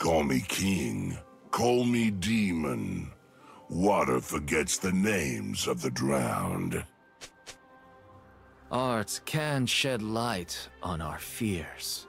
Call me king, call me demon. Water forgets the names of the drowned. Art can shed light on our fears.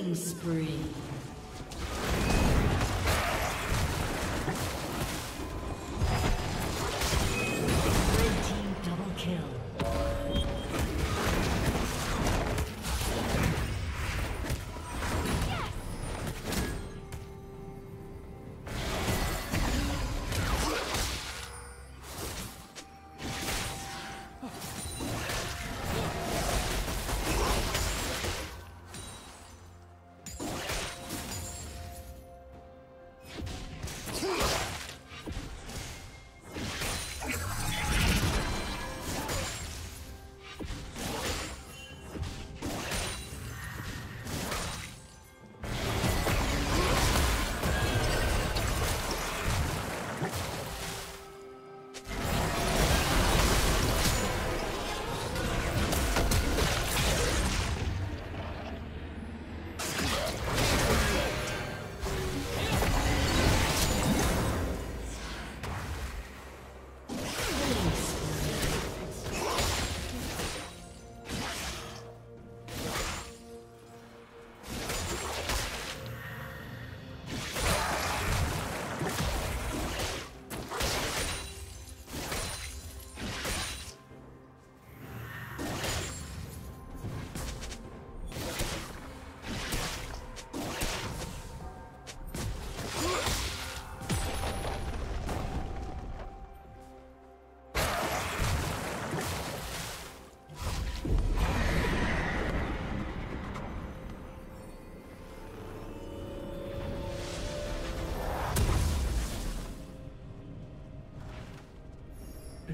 Killing spree.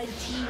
Red team